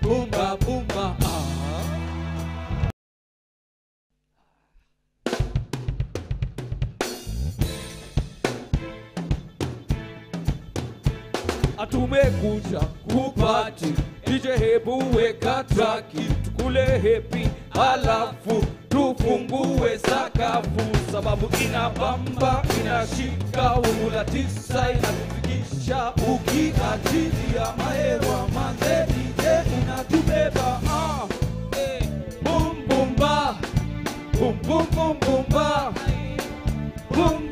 Bumba bumba ah. Kupati DJ, hebu weka traki tukule hepi, halafu tufungue sakafu, sababu inabamba inashika umula tisa inatufikisha, ukiachilia mahewa manze DJ inatubeba ah. eh. Bum bum ba bum bum bum bum ba bum bum ba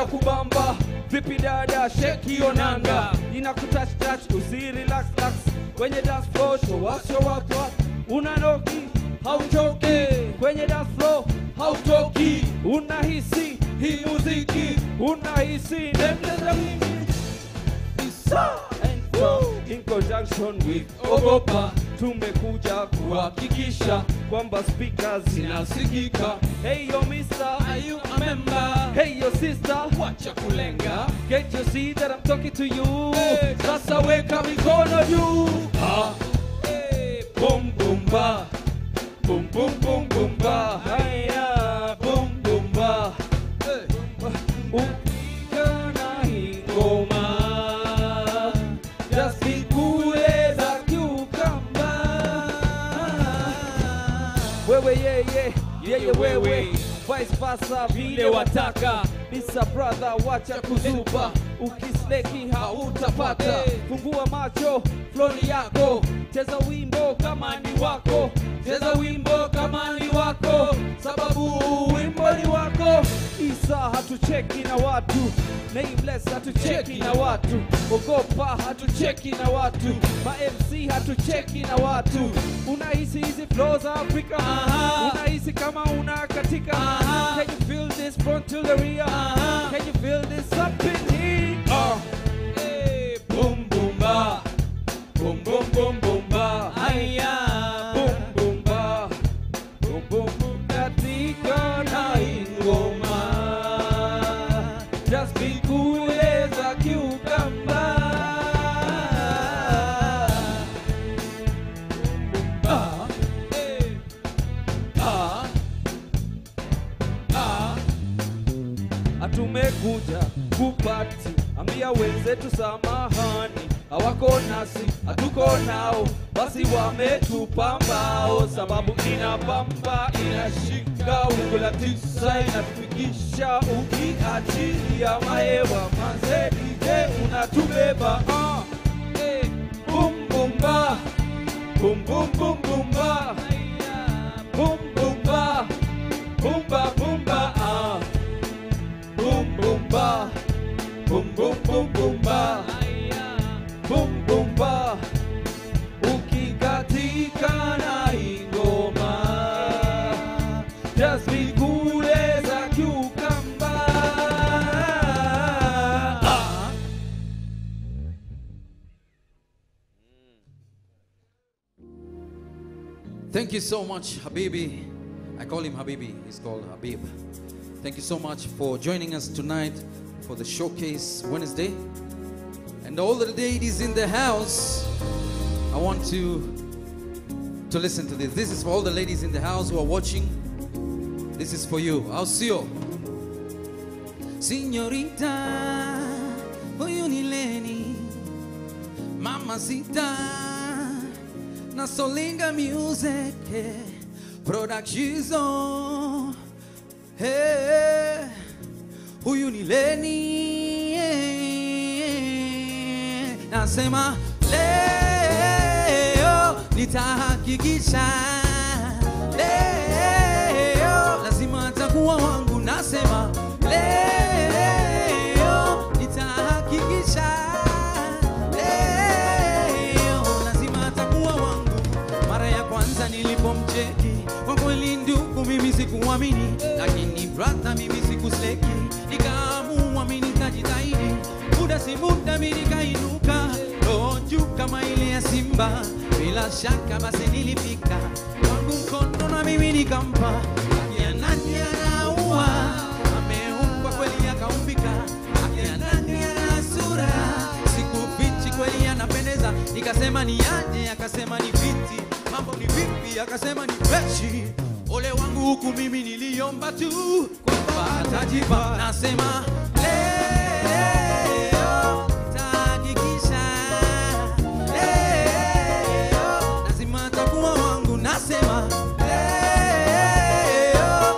inakubamba. Vipi dada, shake hiyo nanga, inakutouch touch, usi relax relax. Kwenye dance floor, show us show us what unanoki, hauchoki. Kwenye dance floor, hautoki, unahisi hii muziki, unahisi nemleza mimi Isa and Woo. in conjunction with Ogopa tumekuja kuhakikisha kwamba speakers zinasikika. Hey yo mister, are you a member? Hey yo sister, wacha kulenga. Get you see that I'm talking to you. Hey, sasa weka mikono juu. Ah. Hey, boom boom ba. Boom boom boom boom ba. Haya, yeye wewe vice versa vile wataka Mr. brother wacha kuzupa ukisleki hautapata. Fungua macho floni yako. Cheza wimbo kama ni wako. Cheza wimbo kama ni wako. Sababu wimbo ni wako. Isa hatucheki na watu. Nameless hatucheki na watu. Ogopa hatucheki na watu. Ma MC hatucheki na watu. Unahisi hizi flow za Afrika? Unahisi kama una katika can you feel this front to the rear? Can you feel this up in here boom boom boom boom ba aya. Boom boom ba boom boom boom katika na ingoma. Just be cool as a cucumber ah eh ah ah. Atumekuja kupati ambia wenzetu samahani hawako nasi hatuko nao. Basi wametupa mbao sababu inapamba, inashika. Wingu la tisa inatufikisha. Ukiachilia mahewa mazedije unatubeba. Ah, eh, bum bum ba. Bum bum bum bum so much, Habibi. I call him Habibi. He's called Habib. Thank you so much for joining us tonight for the Showcase Wednesday. And all the ladies in the house, I want to to listen to this. This is for all the ladies in the house who are watching. This is for you. I'll see you. Señorita, huyu ni Leni, mamacita, Solinga Music Production. Hey, huyu ni Leni, nasema leo nitahakikisha. Leo lazima atakuwa wangu, nasema sikuamini, lakini brata, mimi sikusleki, nikaamua mimi nitajitahidi, muda si muda mimi nikainuka, roho kama ile ya simba. Bila shaka basi nilifika kwangu mkono na mimi nikampa. Kweli akaumbika. Nikasema ni aje? Akasema ni viti mambo ni vipi? Akasema ni freshi ole wangu huku mimi niliomba tu kwamba atajipa. Nasema leo leo lazima atakuwa wangu. Nasema leo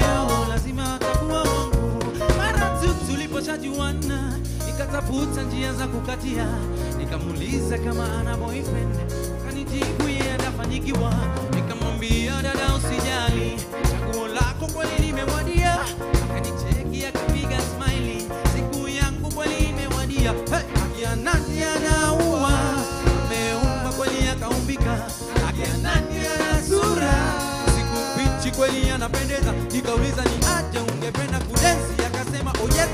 leo wangu. Nikatafuta njia za kukatia. Nikamuliza kama ana boyfriend yeye atafanyikiwa nikamwambia dada usijali. Chaguo lako kweli limewadia. Akanicheki akapiga smile, siku yangu kweli imewadia. Hey! anaua? Kweli akaumbika. Ana sura? Sikufichi kweli anapendeza. Nikauliza ni aje ungependa kudensi? Akasema oh yes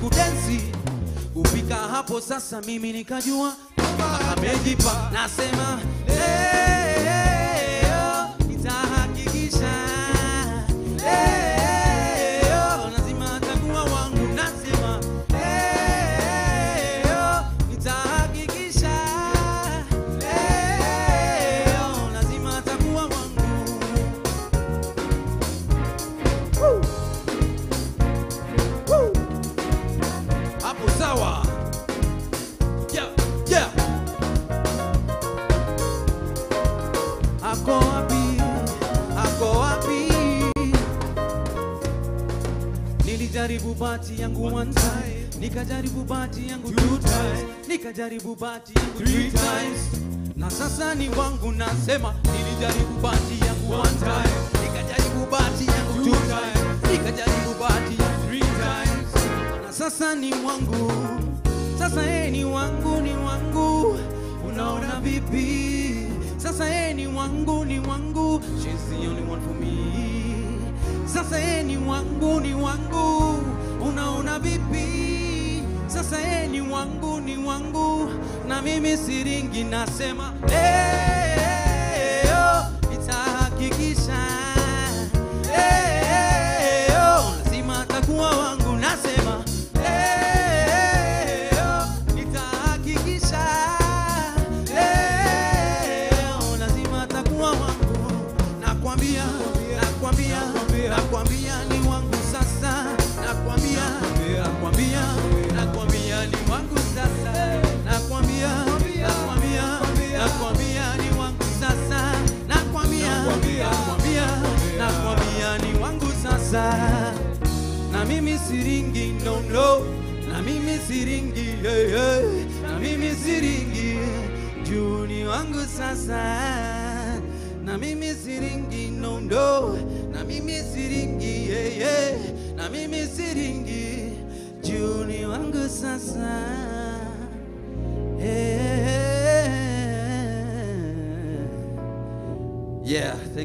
kudensi. Kufika hapo sasa mimi nikajua amejipa. Nasema leo bati yangu one time. Nikajaribu bati yangu two times. Nikajaribu bati yangu three times. Na sasa ni wangu nasema nilijaribu bati yangu one time. Nikajaribu bati yangu two times. Nikajaribu bati yangu three times. Na sasa ni wangu. Sasa yeye ni wangu ni wangu. Unaona vipi? Sasa yeye ni wangu ni wangu. She's the only one for me. Sasa yeye ni wangu ni wangu unaona vipi? Sasa yeye ni wangu ni wangu na mimi siringi nasema leo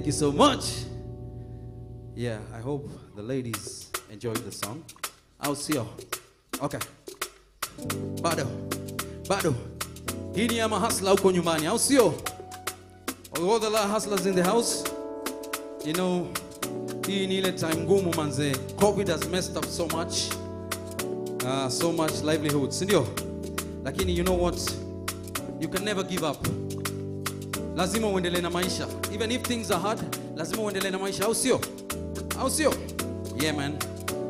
thank you so much. Yeah i hope the ladies enjoyed the song. I'll see you. okay. Bado. Bado. Hii ni ya mahasla huko nyumbani. Au sio all the hustlers in the house. You know hii ni ile time ngumu manze. Covid has messed up so much. Uh, so much livelihood sindio lakini you know what? You can never give up lazima uendelee na maisha. Even if things are hard lazima uendelee na maisha au sio? Au sio? Yeah man.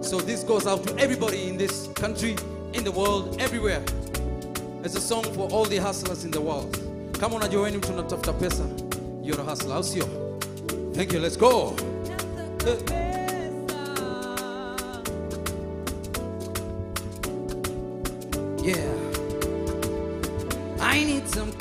So this goes out to everybody in this country in the world everywhere. It's a song for all the hustlers in the world. Kama unajua weni mtu unatafuta pesa you're a hustler au sio? Thank you let's go. Yeah. I need some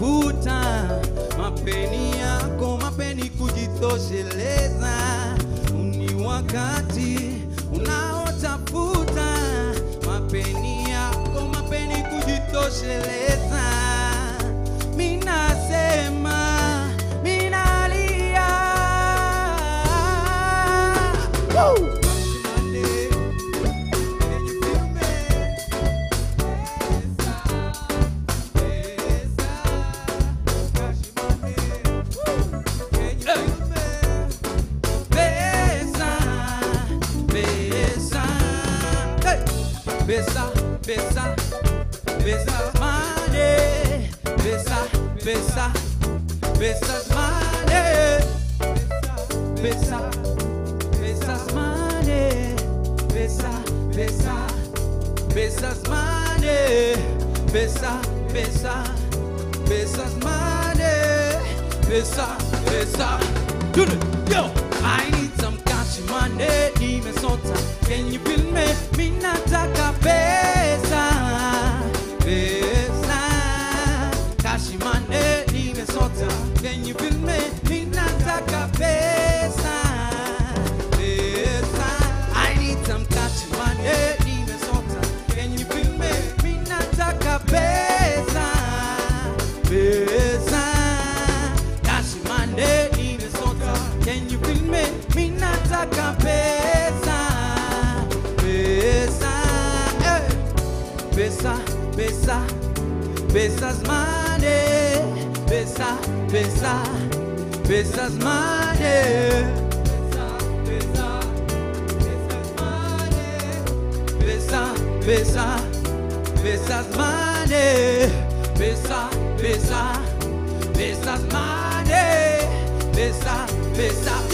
unaotafuta mapeni yako mapeni kujitosheleza. Ni wakati unaotafuta. Mapeni yako mapeni kujitosheleza. Minasema Besa, besas manes. Besa, besas money. Besa, besa, besas money. Besa, besa, besas money. Besa, besa. Do it, yo. I need some cash money, even sometimes. Can you feel me? Me not a pesa. Nimesota. Can you feel me? Mi nataka pesa, pesa. I need some cash money, nimesota. Can you feel me? Mi nataka pesa, pesa. Cash money, nimesota. Can you feel me? Mi nataka pesa, pesa. Hey. Pesa, pesa, pesas money, pesa, pesa, pesas money. Pesa, pesa, pesas money. Pesa, pesa, pesas money. Pesa, pesa, pesas money. Pesa, pesa,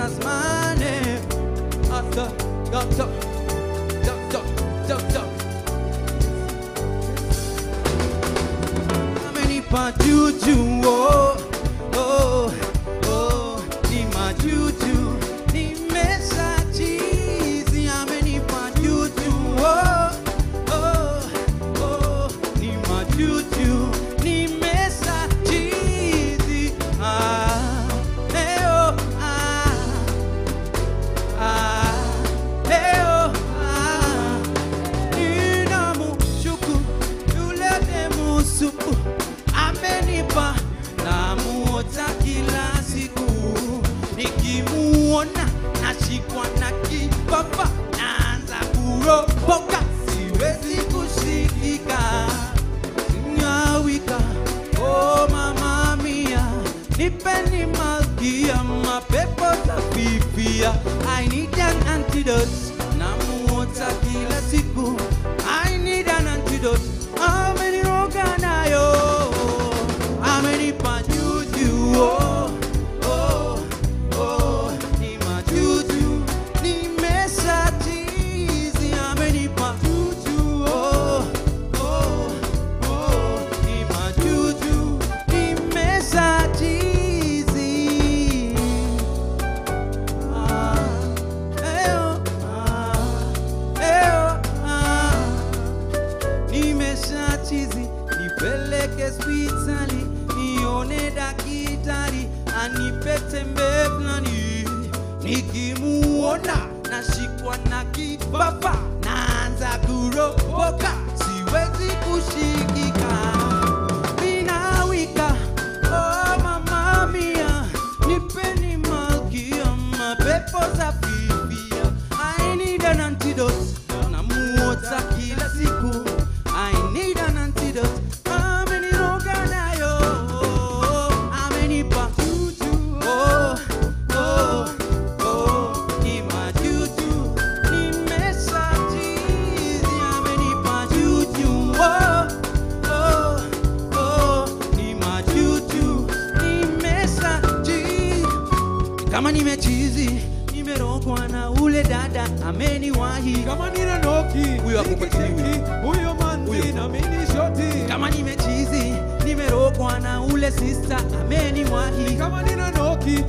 That's my name. At the, the, the. How many part you do? Oh. Dakitari anipe tembe fulani nikimuona nashikwa na kibaba naanza kuropoka siwezi kushikika ameniwahi kama nina noki Huyo hapo kwa chini, huyo manzi na mini shoti. Kama nimechizi nimerokwa na ule sista ameniwahi kama nina noki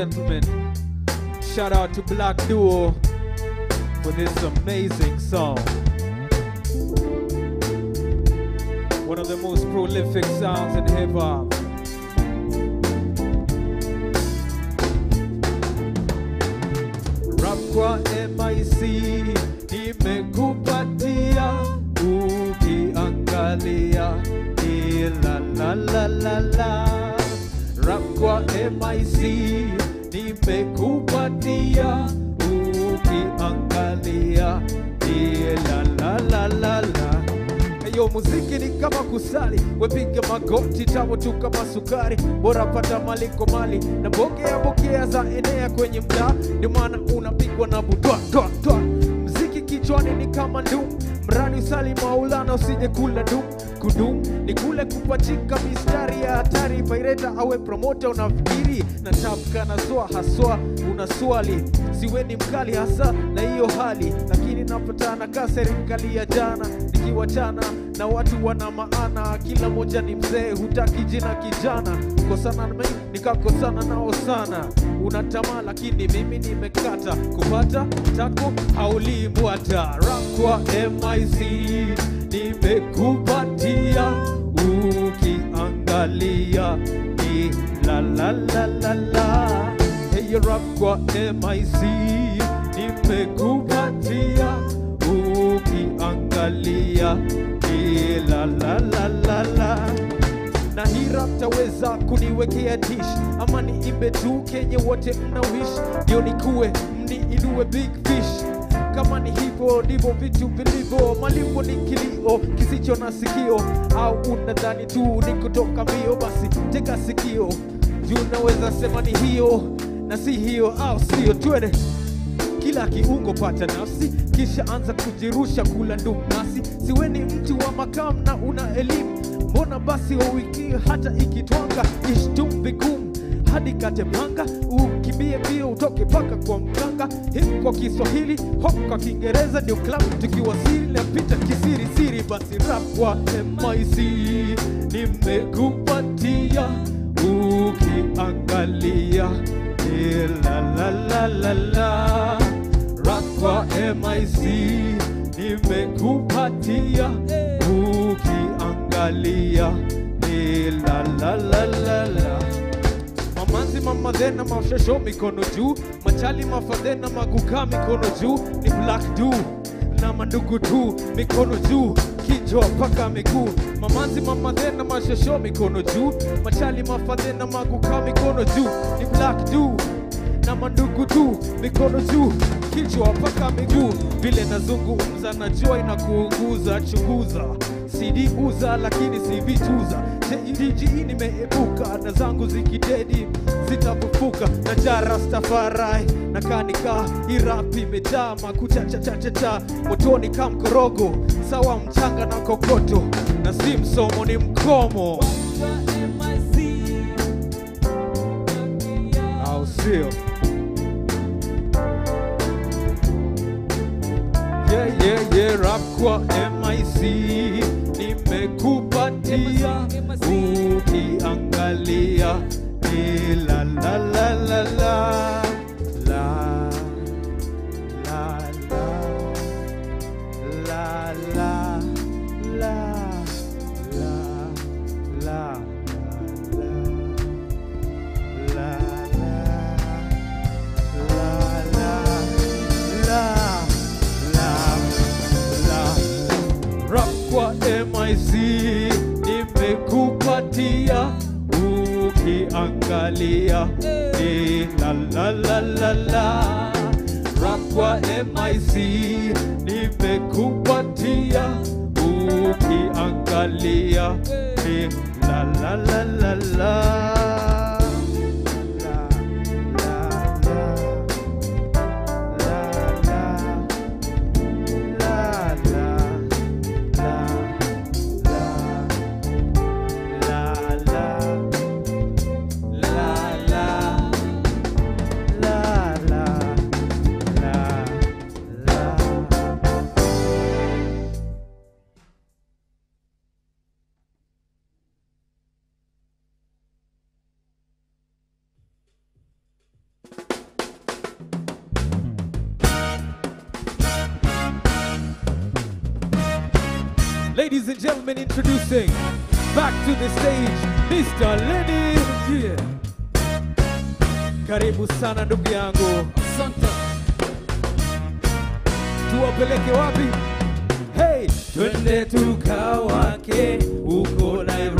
gentlemen, shout out to Black Duo for this amazing song. One of the most prolific sounds in hip hop. Rap kwa MIC muziki ni kama kusali, wepiga magoti tamu tu kama sukari, bora pata maliko mali na bokea bokea za enea kwenye mtaa, ndio maana unapigwa na butwa twa twa. Mziki kichwani ni kama ndum, mradi usali Maulana usije kula dum. Kudum ni kule kupachika mistari ya hatari, paireta awe promota unafikiri. Na tapka na soa haswa, una swali. Siweni mkali hasa na hiyo hali, lakini napatana ka serikali ya jana. Nikiwachana na watu wana maana, kila moja ni mzee, hutaki jina kijana, kosana na mimi nikakosana nao sana, una tamaa lakini mimi nimekata. Kupata tako haulimbwata rakwa MIC nimekupatia. Ukiangalia ni la la la la la. Hey rakwa MIC nimekupatia. Ukiangalia la la la la la. Na hira mtaweza taweza kuniwekea dish. Ama niimbe tu kenye wote mna wish ndio nikuwe mniinue big fish. Kama ni hivyo ndivyo vitu vilivyo. Malipo ni kilio kisicho na sikio. Au unadhani tu ni kutoka mbio? Basi tega sikio. Juu naweza sema ni hiyo na si hiyo au sio. Twende. Kila kiungo pata nafsi kisha anza kujirusha kula ndumu. nasi siweni mtu wa makam na una elimu. Mbona basi wawiki hata ikitwanga? Ishtum vigumu hadi kate panga ukimbie mbio utoke paka kwa mganga. Hip kwa Kiswahili hop kwa Kiingereza ndio club tukiwasili. Napita kisiri siri basi rap wa MIC nimekupatia ukiangalia. Eh, la la la la la kwa MIC nimekupatia. Ukiangalia ni la la la la la. Mamanzi mamadhena mashesho mikono juu. Machali mafadhena maguka mikono juu. Ni black du na mandugu tu mikono juu. Kichwa mpaka miguu. Mamanzi mamadhena mashesho mikono juu. Machali mafadhena maguka mikono juu. Ni black du na mandugu tu mikono juu kichwa mpaka miguu. Vile nazungumza najua inakuunguza chunguza. CD uza lakini si vituza. Nimeepuka na zangu zikidedi zitafufuka. Na jara stafarai na kanika irapi imejaa makucha chachachacha motoni ka mkorogo sawa mchanga na kokoto. Na si msomo ni mkomo. Au sio rap kwa MIC nimekupatia ukiangalia. Ni la la la la la Eh, la la la la la. Kwa MIC Ladies and gentlemen, introducing back to the stage, Mr. Lenny. Yeah. Karibu sana ndugu yangu. Asante. Tuwapeleke wapi? Hey, twende tukawake huko Nairobi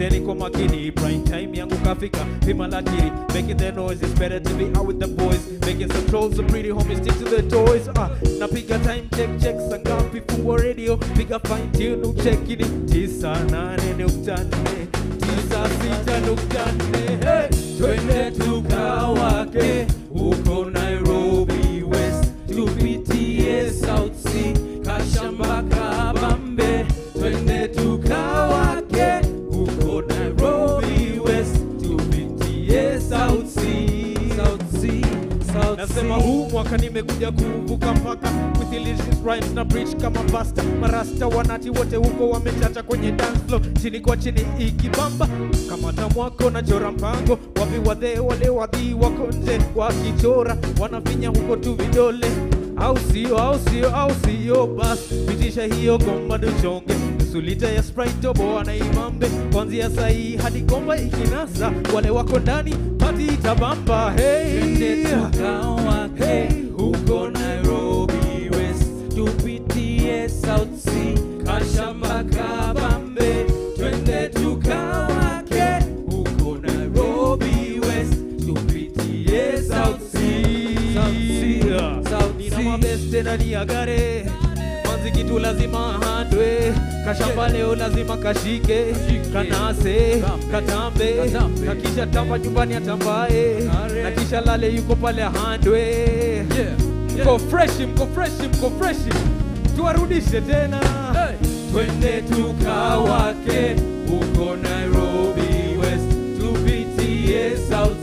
pili sikizeni kwa makini, prime time yangu kafika, pima lakini, making the noise, it's better to be out with the boys, making some clothes, so pretty homies stick to the toys. Ah, napiga time check check, sangapi fungua radio, piga fine tune, uchekini, tisa nane nukta nne, tisa sita nukta nne, hey, twende tukawake. Huko Nairobi West, tupitie South Nasema huu mwaka nimekuja kuvuka mpaka rhymes na bridge kama pasta. Marasta wanati wote huko wamechacha kwenye dance floor. Chini kwa chini ikibamba kama tamwako na chora mpango. Wapi wadhee wale wadhii wako nje wakichora. Wanafinya huko tu vidole. Au sio au sio au sio bas. Pitisha hiyo gomba duchonge nusu lita ya sprite tobo anaimambe kwanzia sahi hadi komba ikinasa wale wako ndani pati itabamba hey. Tukawake Hey. huko Nairobi West, tupitie South Sea, Kashamba Kabambe, twende tukawake huko Nairobi West, tupitie South Sea, South Sea, South Sea. Kitu lazima handwe. Kashamba leo lazima kashike. Kanase katambe. na kakisha tamba nyumbani atambae na kisha lale yuko pale handwe mko freshi mko freshi mko freshi tuwarudishe tena. Twende tukawake huko nairobi west. Tupitie south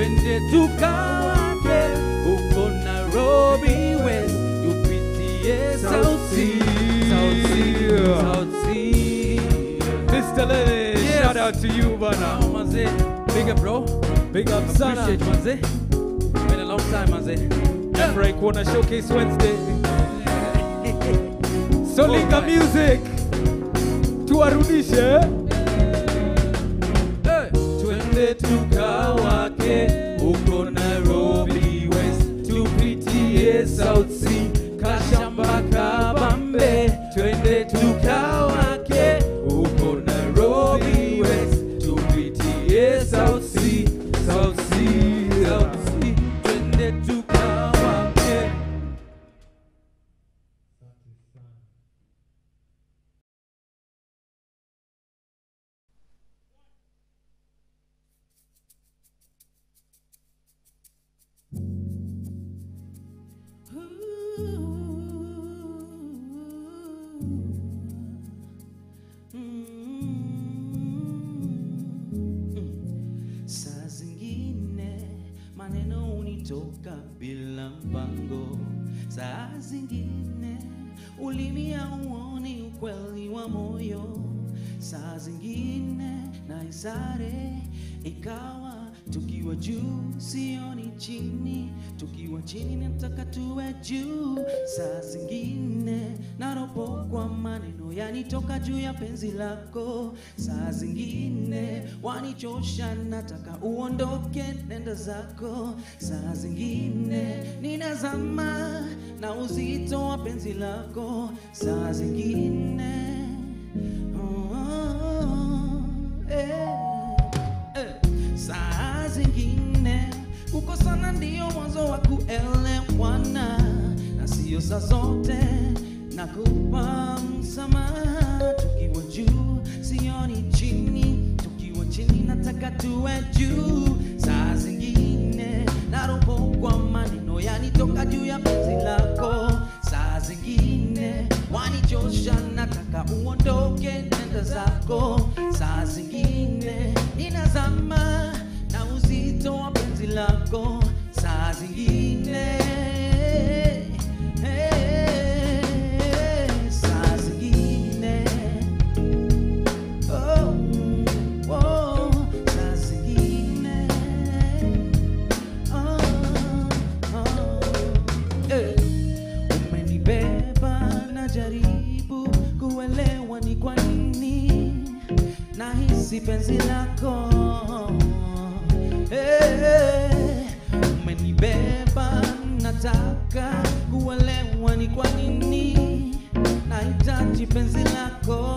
twende tukawake huko nairobi west tupitie south sea south sea south sea Mr. Lele, Yes. shout out to you bana Oh, manze. Big up, bro. big up sana Appreciate manze. Been a long time, manze. Nafurahi kuona showcase Wednesday Solinga Oh, music tuwarudishe Hey. twende tukawake huko juu sioni chini, tukiwa chini nataka tuwe juu. Saa zingine naropokwa maneno yanitoka juu ya penzi lako, saa zingine wanichosha, nataka uondoke, nenda zako. Saa zingine ninazama na uzito wa penzi lako, saa zingine na zote na kupa msamaha. Tukiwa juu sioni chini, tukiwa chini nataka tuwe juu. Saa zingine naropokwa maneno yanitoka juu ya penzi lako, saa zingine wanichosha, nataka uondoke, nenda zako. Saa zingine ninazama na uzito wa penzi lako, saa zingine nahisi penzi lako Eh, umenibeba nataka kuelewa ni kwa nini nahitaji penzi lako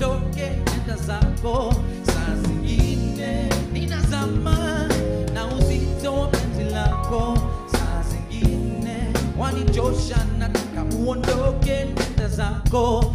uondoke nenda zako saa zingine ninazama na uzito wa penzi lako. Saa zingine wanichosha nataka uondoke nenda zako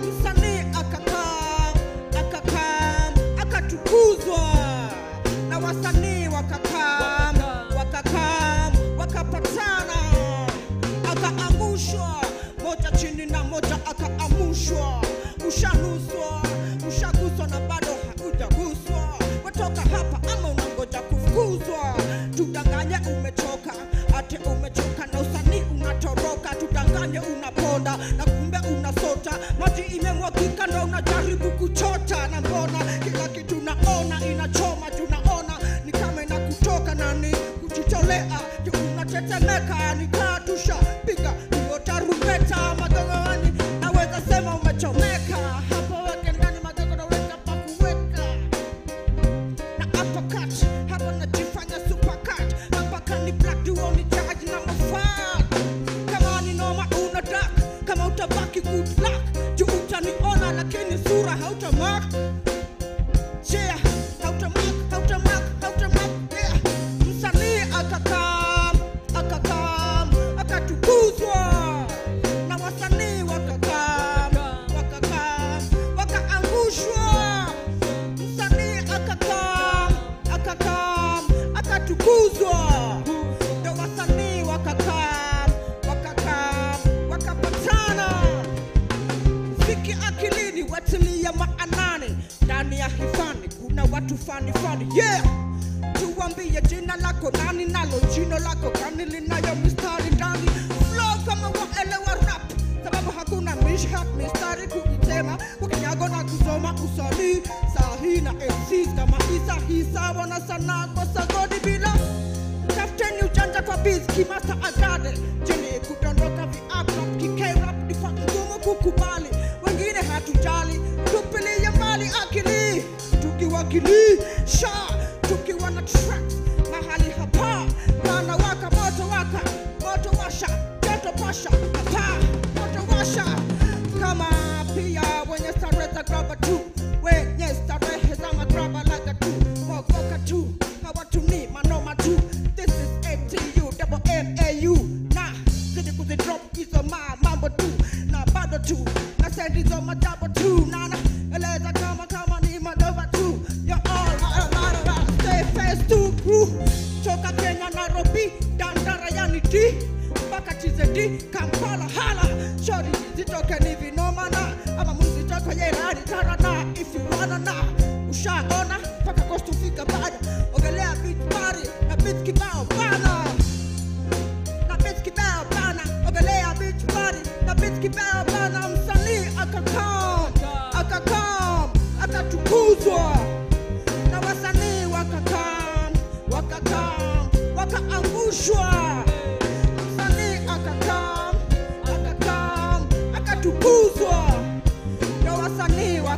msanii akakaa akatukuzwa, na wasanii wakakaa wakapatana, akaangushwa. Moja chini na moja akaamushwa, ushanuswa ushaguswa na bado haujaguswa, watoka hapa ama kufukuzwa? Tudanganye umechoka, ate umechoka na usanii unatoroka, tudanganye una nhân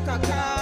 tacacá.